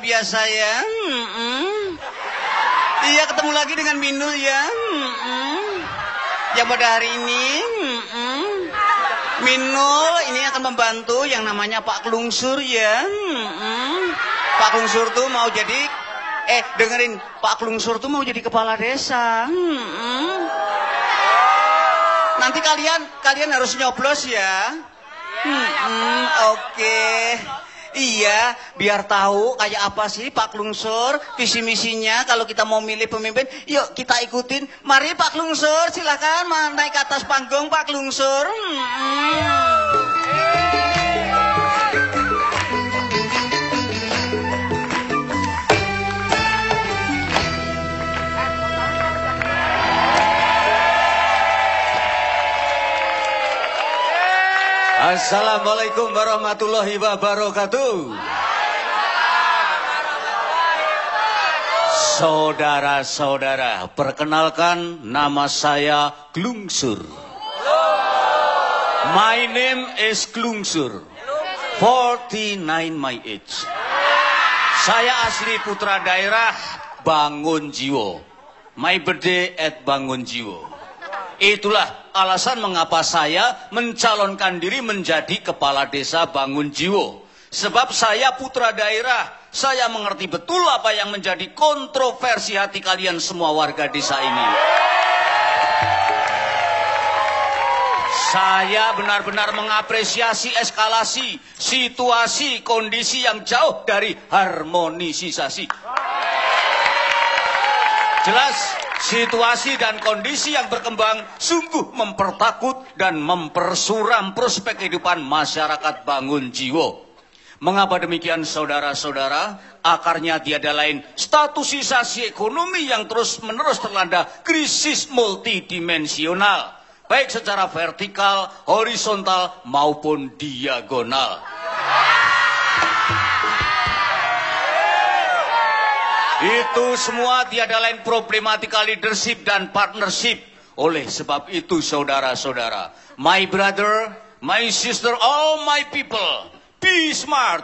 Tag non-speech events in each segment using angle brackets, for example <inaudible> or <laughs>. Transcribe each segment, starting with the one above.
luar biasa ya. Hmm, iya ketemu lagi dengan Minul ya. Hmm, yang pada hari ini, hmm, Minul ini akan membantu yang namanya Pak Klungsur ya. Hmm, Pak Klungsur tuh mau jadi, eh dengerin Pak Klungsur tuh mau jadi kepala desa. Hmm, Nanti kalian kalian harus nyoblos ya. Hmm, hmm, oke. Iya, biar tahu kayak apa sih Pak Klungsur, visi misinya kalau kita mau milih pemimpin, yuk kita ikutin. Mari Pak Klungsur, silakan naik ke atas panggung Pak Klungsur. Hmm, Assalamualaikum warahmatullahi wabarakatuh. Saudara-saudara, perkenalkan nama saya Glungsur. My name is Glungsur. 49 my age. Saya asli putra daerah Bangun Jiwo. My birthday at Bangun Jiwo. Itulah alasan mengapa saya mencalonkan diri menjadi kepala desa Bangun Jiwo. Sebab saya putra daerah, saya mengerti betul apa yang menjadi kontroversi hati kalian semua warga desa ini. Saya benar-benar mengapresiasi eskalasi, situasi, kondisi yang jauh dari harmonisasi. Jelas, situasi dan kondisi yang berkembang sungguh mempertakut dan mempersuram prospek kehidupan masyarakat bangun jiwo. Mengapa demikian saudara-saudara? Akarnya tiada lain statusisasi ekonomi yang terus-menerus terlanda krisis multidimensional. Baik secara vertikal, horizontal maupun diagonal. Itu semua tiada lain problematika leadership dan partnership. Oleh sebab itu saudara-saudara, my brother, my sister, all my people, be smart,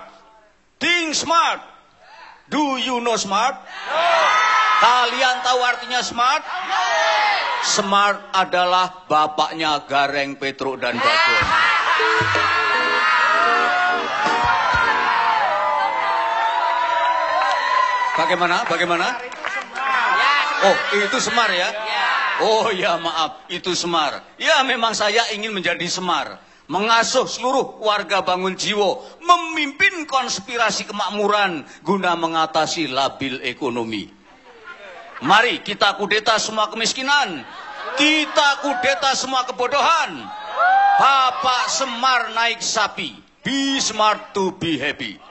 think smart. Do you know smart? Kalian tahu artinya smart? Smart adalah bapaknya Gareng, Petruk, dan Bagong. Bagaimana? Bagaimana? Oh, itu Semar ya? Oh ya maaf, itu Semar. Ya memang saya ingin menjadi Semar. Mengasuh seluruh warga bangun jiwo. Memimpin konspirasi kemakmuran guna mengatasi labil ekonomi. Mari kita kudeta semua kemiskinan. Kita kudeta semua kebodohan. Bapak Semar naik sapi. Be smart to be happy.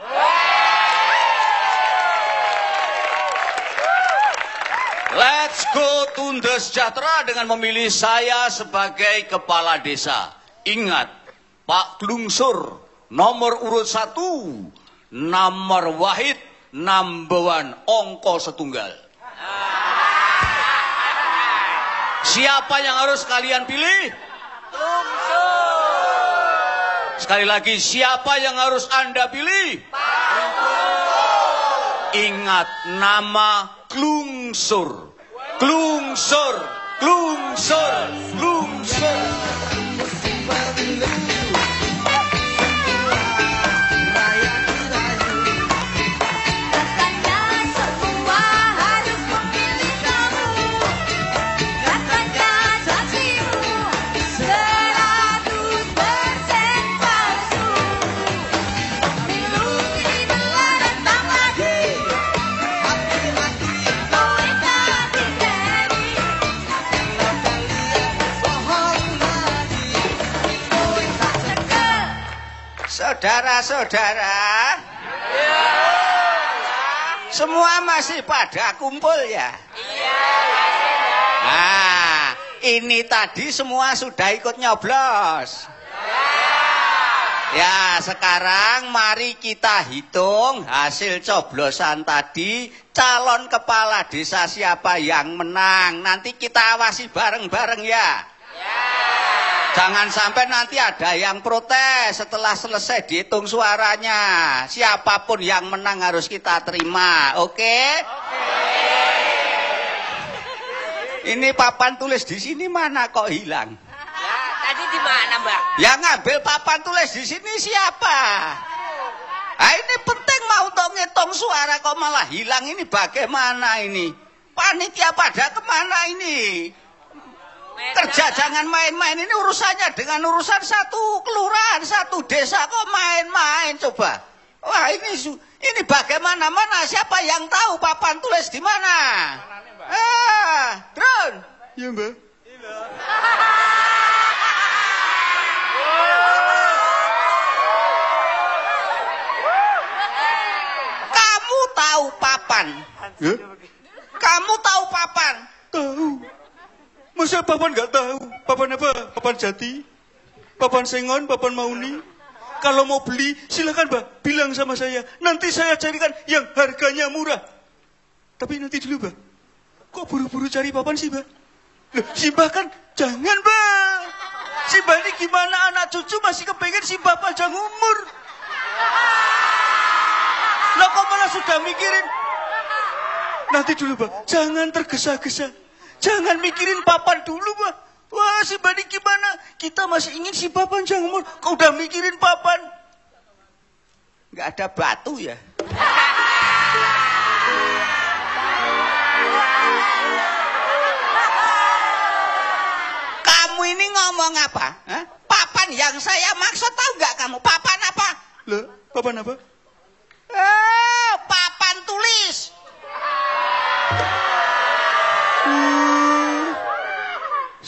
Let's go tunda sejahtera dengan memilih saya sebagai kepala desa. Ingat, Pak Klungsur, nomor urut satu, nomor wahid, number one, ongko setunggal. Siapa yang harus kalian pilih? Sekali lagi, siapa yang harus Anda pilih? Ingat nama Klungsur. Klungsur, Klungsur, Klungsur. Saudara-saudara. Semua masih pada kumpul ya? Nah, ini tadi semua sudah ikut nyoblos. Ya, sekarang mari kita hitung hasil coblosan tadi calon kepala desa siapa yang menang. Nanti kita awasi bareng-bareng ya. Jangan sampai nanti ada yang protes setelah selesai dihitung suaranya. Siapa pun yang menang harus kita terima, oke? Ini papan tulis di sini mana kok hilang? Ya, tadi di mana, Mbak? Yang ngambil papan tulis di sini siapa? Ah ini penting mau untuk ngitung suara kok malah hilang ini bagaimana ini? Panitia pada ke mana ini? Kerja jangan main-main ini urusannya dengan urusan satu kelurahan, satu desa kok main-main coba. Wah ini ini bagaimana mana siapa yang tahu papan tulis di mana? Ah, Drone. Ya mbak. Kamu <laughs> tahu papan? Ya? Kamu tahu papan? Tahu. Masa papan nggak tahu? Papan apa? Papan jati? Papan sengon? Papan mauni? Kalau mau beli, silakan mbak. Bilang sama saya. Nanti saya carikan yang harganya murah. Tapi nanti dulu mbak. Kok buru-buru cari papan sih mbak? Loh, si mbak kan jangan mbak. Si mbak ini gimana anak cucu masih kepengen si mbak panjang umur. Lah kok malah sudah mikirin Nanti dulu, Pak. Jangan tergesa-gesa. Jangan mikirin papan dulu, Pak. Wah, si Bani gimana? Kita masih ingin si papan jangan umur. Kau udah mikirin papan. Nggak ada batu ya? Kamu ini ngomong apa? Hah? Papan yang saya maksud tahu nggak kamu? Papan apa? Lah, papan apa?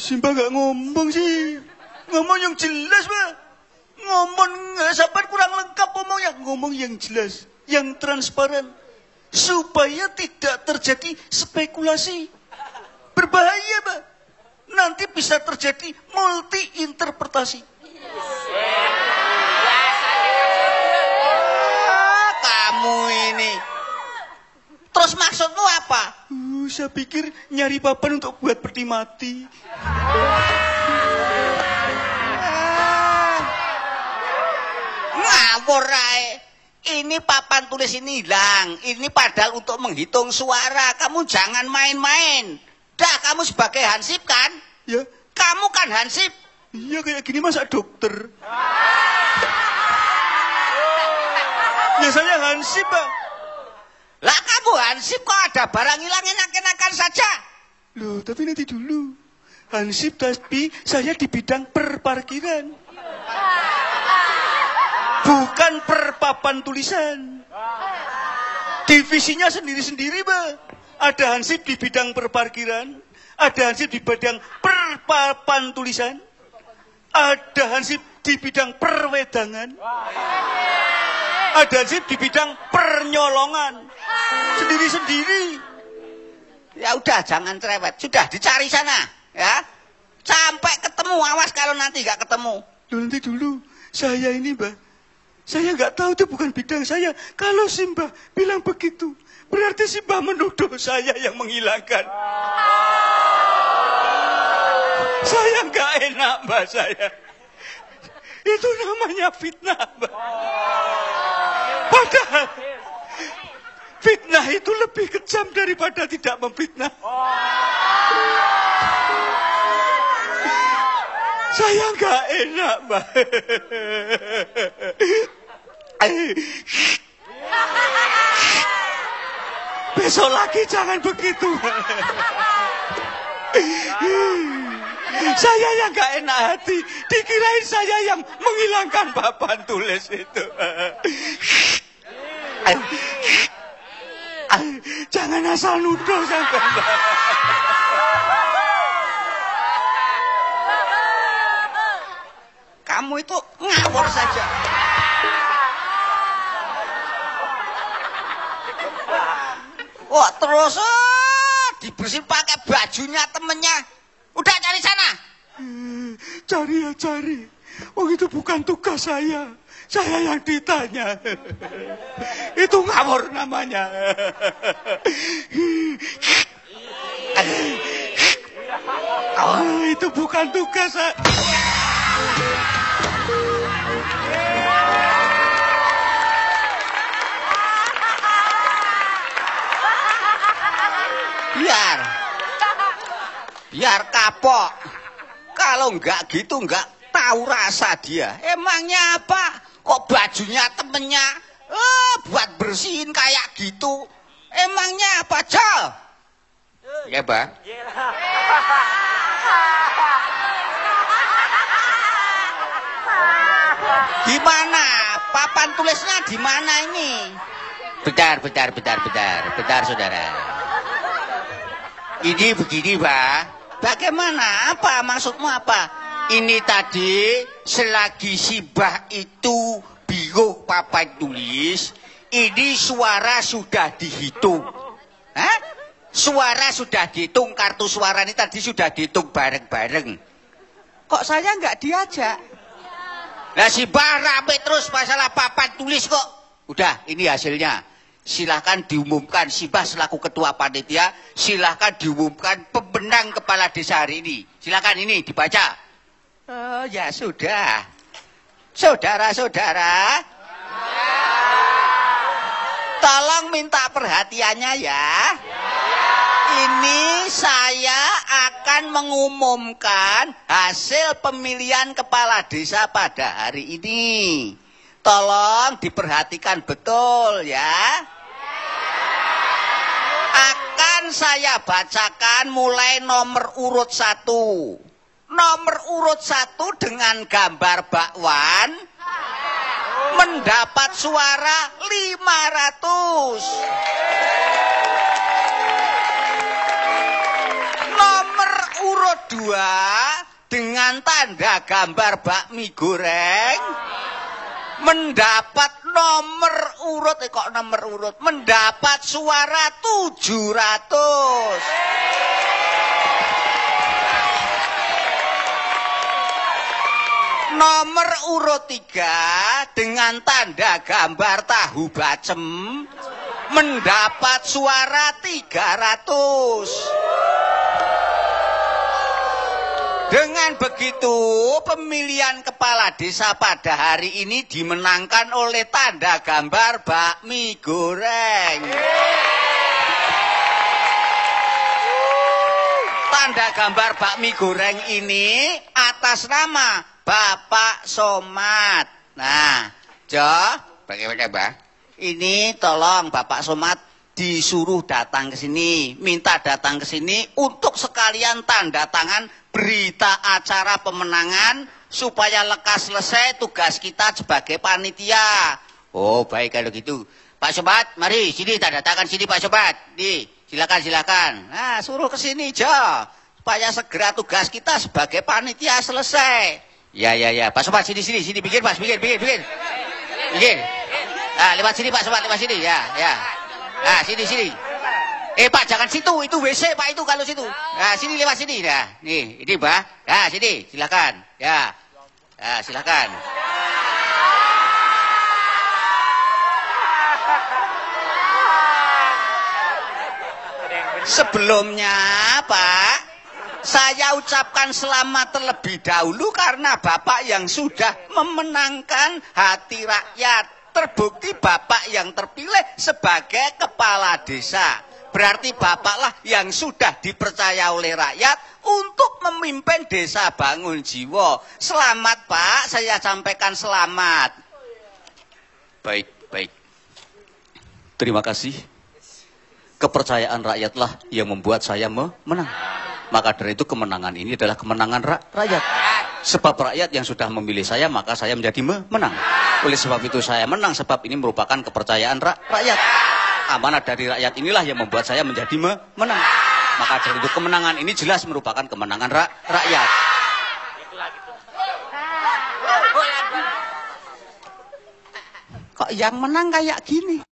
Simba gak ngomong sih. Ngomong yang jelas, Pak. Ngomong sampai kurang lengkap ngomongnya. Ngomong yang jelas, yang transparan. Supaya tidak terjadi spekulasi. Berbahaya, Pak. Nanti bisa terjadi multi interpretasi. Kamu ini. Terus maksudmu apa? Saya pikir nyari papan untuk buat peti mati. Ah. Ngawur ae. Ini papan tulis ini hilang. Ini padahal untuk menghitung suara. Kamu jangan main-main. Dah, kamu sebagai hansip kan? Ya, Kamu kan hansip. iya kayak gini masa dokter. Ya saya Hansip, Pak. Lah kamu Hansip kok ada barang hilang enak-enakan saja? Loh, tapi nanti dulu. Hansip tapi saya di bidang perparkiran. Bukan perpapan tulisan. Divisinya sendiri-sendiri, Mbak. Ada Hansip di bidang perparkiran, ada Hansip di bidang perpapan tulisan, ada Hansip di bidang perwedangan, ada Hansip di bidang pernyolongan. Sendiri-sendiri. Ya udah jangan cerewet. Sudah dicari sana, ya. Sampai ketemu, awas kalau nanti nggak ketemu. Nanti dulu, saya ini mbak, saya nggak tahu itu bukan bidang saya. Kalau si mbak bilang begitu, berarti si mbak menuduh saya yang menghilangkan. Saya nggak enak mbak saya. Itu namanya fitnah mbak. Padahal fitnah itu lebih kejam daripada tidak memfitnah. Saya nggak enak, Mbak. Besok lagi jangan begitu. Saya yang nggak enak hati. Dikirain saya yang menghilangkan papan tulis itu. Jangan asal nuduh sampai. Kamu itu ngawur saja. Wah terus eh, dibersihin pakai bajunya temennya. Udah cari sana. Eh, Cari ya cari. Oh itu bukan tugas saya. Saya yang ditanya. Itu ngawur namanya. Oh, itu bukan tugas. Biar. Biar kapok. Kalau nggak gitu nggak tahu rasa dia. Emangnya apa? Kok bajunya temennya eh, buat bersihin kayak gitu? Emangnya apa, Jal? Ya, Bang. Di mana? Papan tulisnya di mana ini? Bentar, bentar, bentar, bentar, bentar, saudara. Ini begini, Pak. Bagaimana? Apa maksudmu apa? Ini tadi selagi si Bah itu bingung papan tulis, ini suara sudah dihitung. Hah? Suara sudah dihitung, kartu suara ini tadi sudah dihitung bareng-bareng. Kok saya nggak diajak? Lah si Bah rame terus masalah papan tulis kok. Udah, ini hasilnya. Silahkan diumumkan, si Bah selaku ketua panitia, silahkan diumumkan pembenang kepala desa hari ini. Silahkan ini dibaca. Oh ya sudah. Saudara-saudara. Tolong minta perhatiannya ya. Ini saya akan mengumumkan hasil pemilihan kepala desa pada hari ini. Tolong diperhatikan betul ya. Akan saya bacakan mulai nomor urut satu. Nomor urut satu dengan gambar bakwan mendapat suara 500. Nomor urut dua dengan tanda gambar bakmi goreng mendapat nomor urut eh kok nomor urut mendapat suara 700 nomor urut tiga dengan tanda gambar tahu bacem mendapat suara 300 dengan begitu, pemilihan kepala desa pada hari ini dimenangkan oleh tanda gambar bakmi goreng. Tanda gambar bakmi goreng ini atas nama Bapak Somat. Nah, Jo, bagaimana, Mbak? Ini tolong Bapak Somat disuruh datang ke sini, minta datang ke sini untuk sekalian tanda tangan berita acara pemenangan supaya lekas selesai tugas kita sebagai panitia. Oh, baik kalau gitu. Pak Sobat, mari sini tanda tangan sini Pak Sobat. Di, silakan silakan. Nah, suruh ke sini, Jo. Supaya segera tugas kita sebagai panitia selesai. Ya, ya, ya. Pak Sobat, sini, sini, sini. Bikin, Pak. Bikin, bikin, bikin. Bikin. Ah, lewat sini Pak Sobat, lewat sini. Ya, ya. Ah, sini, sini. Eh Pak, jangan situ. Itu WC Pak itu kalau situ. Nah, sini lewat sini. Nah, nih, ini Pak. Nah, sini. Silakan. Ya. Ya, silakan. Sebelumnya, Pak, saya ucapkan selamat terlebih dahulu karena Bapak yang sudah memenangkan hati rakyat. Terbukti Bapak yang terpilih sebagai kepala desa. Berarti Bapaklah yang sudah dipercaya oleh rakyat untuk memimpin desa bangun jiwa. Selamat Pak, saya sampaikan selamat. Baik, baik. Terima kasih. Kepercayaan rakyatlah yang membuat saya me- menang. Maka dari itu kemenangan ini adalah kemenangan ra- rakyat. Sebab rakyat yang sudah memilih saya, maka saya menjadi me- menang. Oleh sebab itu saya menang, sebab ini merupakan kepercayaan ra- rakyat. Amanat dari rakyat inilah yang membuat saya menjadi me- menang. Maka dari itu kemenangan ini jelas merupakan kemenangan ra- rakyat. Kok yang menang kayak gini?